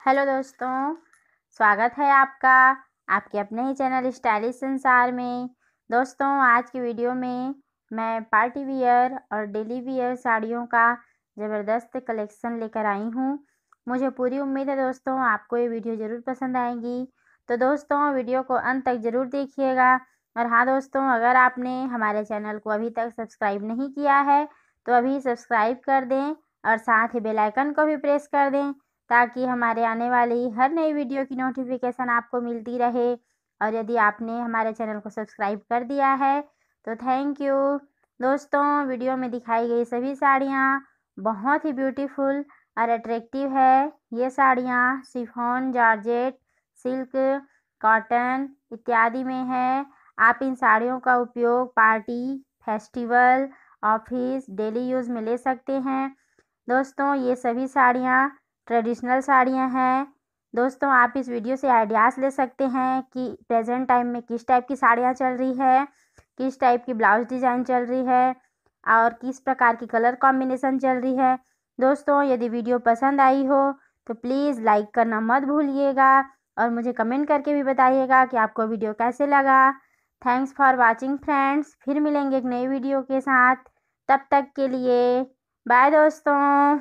Hello दोस्तों, स्वागत है आपका आपके अपने ही चैनल स्टाइलिश संसार में। दोस्तों, आज की वीडियो में मैं पार्टी वियर और डेली वियर साड़ियों का ज़बरदस्त कलेक्शन लेकर आई हूँ। मुझे पूरी उम्मीद है दोस्तों, आपको ये वीडियो ज़रूर पसंद आएगी। तो दोस्तों, वीडियो को अंत तक ज़रूर देखिएगा। और हाँ दोस्तों, अगर आपने हमारे चैनल को अभी तक सब्सक्राइब नहीं किया है तो अभी सब्सक्राइब कर दें और साथ ही बेलाइकन को भी प्रेस कर दें। ताकि हमारे आने वाली हर नई वीडियो की नोटिफिकेशन आपको मिलती रहे। और यदि आपने हमारे चैनल को सब्सक्राइब कर दिया है तो थैंक यू दोस्तों, वीडियो में दिखाई गई सभी साड़ियाँ बहुत ही ब्यूटीफुल और अट्रैक्टिव है। ये साड़ियाँ सिफोन जॉर्जेट सिल्क कॉटन इत्यादि में है। आप इन साड़ियों का उपयोग party festival office daily use में ले सकते हैं। दोस्तों, ये सभी साड़ियाँ ट्रेडिशनल साड़ियाँ हैं। दोस्तों, आप इस वीडियो से आइडियाज़ ले सकते हैं कि प्रेजेंट टाइम में किस टाइप की साड़ियाँ चल रही है, किस टाइप की ब्लाउज डिज़ाइन चल रही है और किस प्रकार की कलर कॉम्बिनेशन चल रही है। दोस्तों, यदि वीडियो पसंद आई हो तो प्लीज़ लाइक करना मत भूलिएगा और मुझे कमेंट करके भी बताइएगा कि आपको वीडियो कैसे लगा। थैंक्स फॉर वॉचिंग फ्रेंड्स, फिर मिलेंगे एक नई वीडियो के साथ। तब तक के लिए, बाय दोस्तों।